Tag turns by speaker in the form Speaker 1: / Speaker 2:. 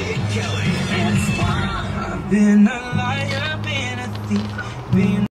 Speaker 1: it's Kelly.
Speaker 2: I've been a liar, been a thief, been